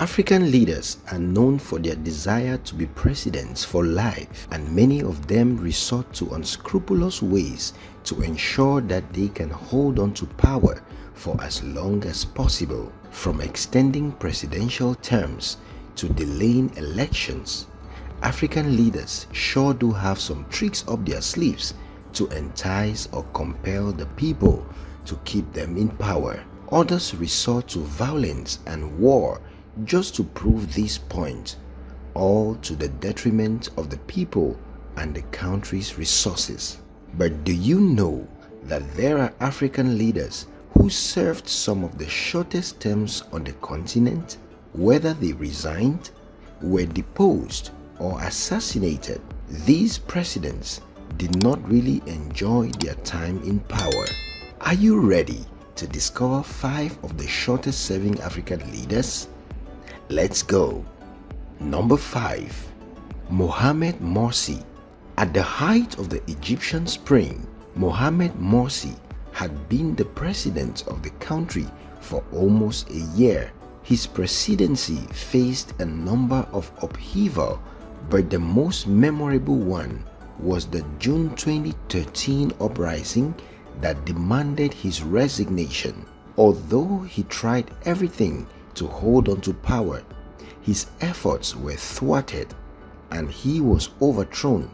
African leaders are known for their desire to be presidents for life and many of them resort to unscrupulous ways to ensure that they can hold on to power for as long as possible, from extending presidential terms to delaying elections. African leaders sure do have some tricks up their sleeves to entice or compel the people to keep them in power. Others resort to violence and war just to prove this point, all to the detriment of the people and the country's resources. But do you know that there are African leaders who served some of the shortest terms on the continent? Whether they resigned, were deposed, or assassinated, these presidents did not really enjoy their time in power. Are you ready to discover five of the shortest serving African leaders? Let's go. Number 5. Mohamed Morsi. At the height of the Egyptian Spring, Mohamed Morsi had been the president of the country for almost a year. His presidency faced a number of upheaval, but the most memorable one was the June 2013 uprising that demanded his resignation. Although he tried everything to hold on to power, his efforts were thwarted and he was overthrown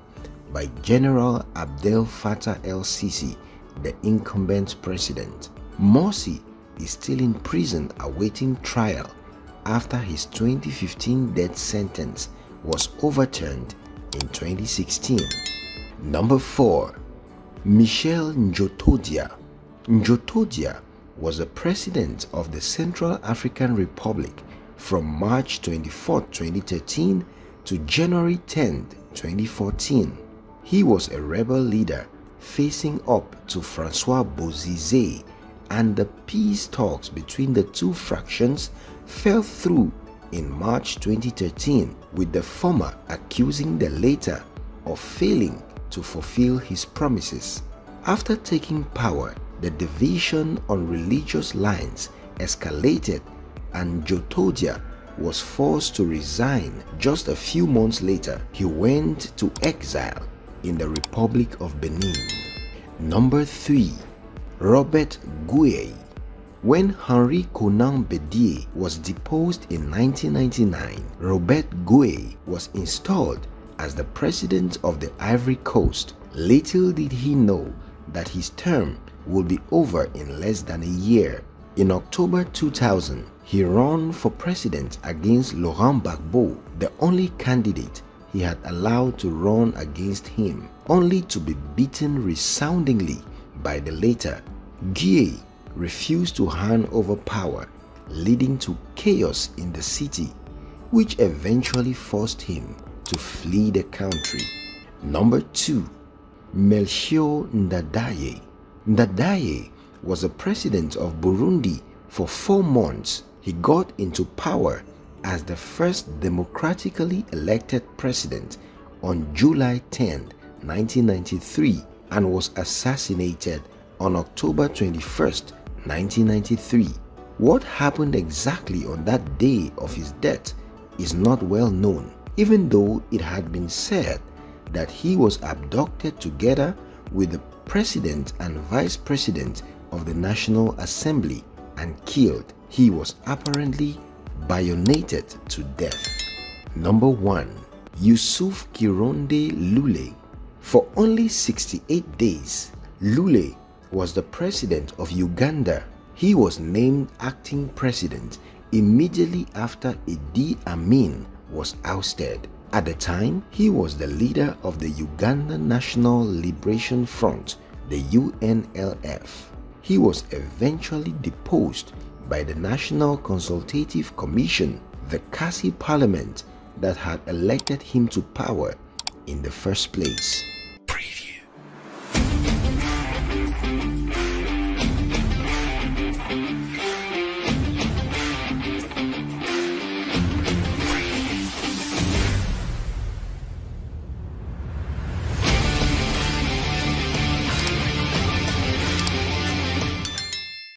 by General Abdel Fattah el-Sisi, the incumbent president. Morsi is still in prison awaiting trial after his 2015 death sentence was overturned in 2016. Number 4. Michel Djotodia Djotodia was the president of the Central African Republic from March 24, 2013 to January 10, 2014. He was a rebel leader facing up to Francois Bozizé and the peace talks between the two fractions fell through in March 2013 with the former accusing the latter of failing to fulfill his promises. After taking power, the division on religious lines escalated and Djotodia was forced to resign just a few months later. He went to exile in the Republic of Benin. Number 3. Robert Guei when Henri Konan Bedie was deposed in 1999, Robert Guei was installed as the president of the Ivory Coast. Little did he know that his term would be over in less than a year. In October 2000, he ran for president against Laurent Gbagbo, the only candidate he had allowed to run against him, only to be beaten resoundingly by the latter. Guei refused to hand over power, leading to chaos in the city, which eventually forced him to flee the country. Number 2. Melchior Ndadaye Ndadaye was the president of Burundi for four months. He got into power as the first democratically elected president on July 10, 1993 and was assassinated on October 21, 1993. What happened exactly on that day of his death is not well known, even though it had been said that he was abducted together with the president and vice president of the National Assembly and killed. He was apparently bayoneted to death. Number 1. Yusuf Kironde Lule For only 68 days, Lule was the president of Uganda. He was named acting president immediately after Idi Amin was ousted. At the time, he was the leader of the Uganda National Liberation Front, the UNLF. He was eventually deposed by the National Consultative Commission, the quasi parliament that had elected him to power in the first place.